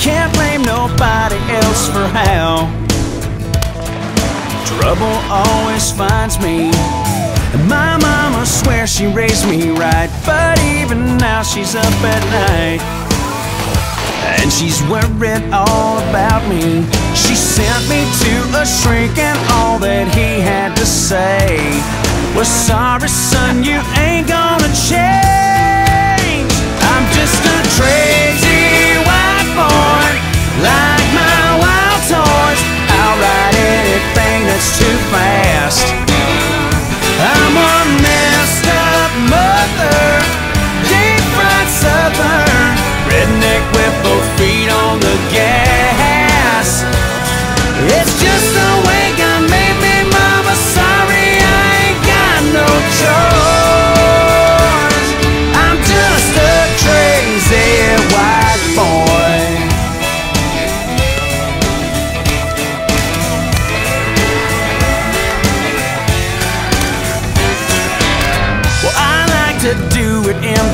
can't blame nobody else for how. Trouble always finds me. My mama swears she raised me right, but even now she's up at night. And she's worried all about me. She sent me to a shrink, and all that he had to say was sorry, son, you ain't gonna change. I'm just a crazy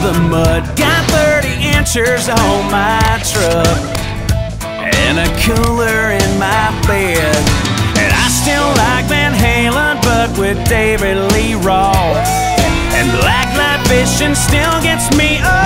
the mud. Got 30 inches on my truck and a cooler in my bed. And I still like Van Halen, but with David Lee Roth. And blacklight vision still gets me oh.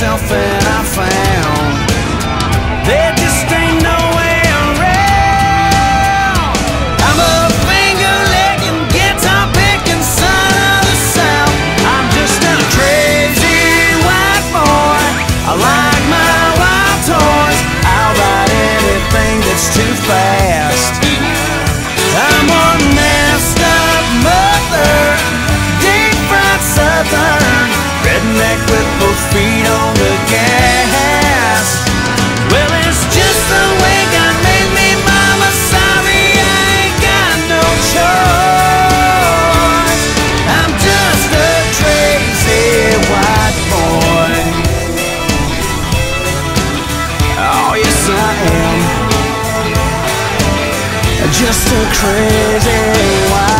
Myself and I found yes, I am. Just a crazy white